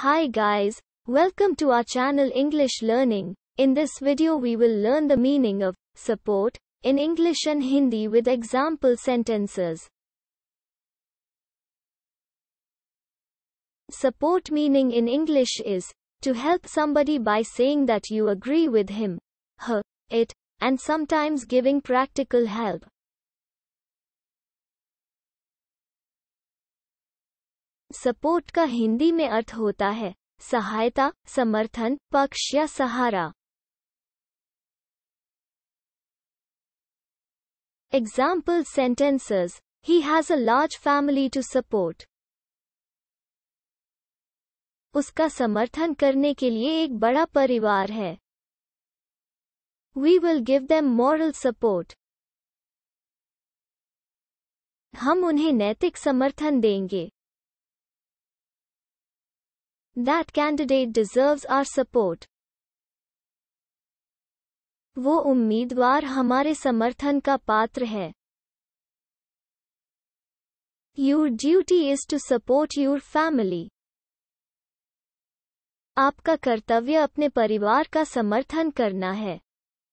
Hi guys, welcome to our channel English Learning. In this video we will learn the meaning of support in English and Hindi with example sentences. Support meaning in English is to help somebody by saying that you agree with him, her, it, and sometimes giving practical help. Support का हिंदी में अर्थ होता है, सहायता, समर्थन, पक्ष या सहारा। Example sentences he has a large family to support उसका समर्थन करने के लिए एक बड़ा परिवार है। We will give them moral support हम उन्हें नैतिक समर्थन देंगे। That candidate deserves our support. वो उम्मीदवार हमारे समर्थन का पात्र है Your duty is to support your family. आपका कर्तव्य अपने परिवार का समर्थन करना है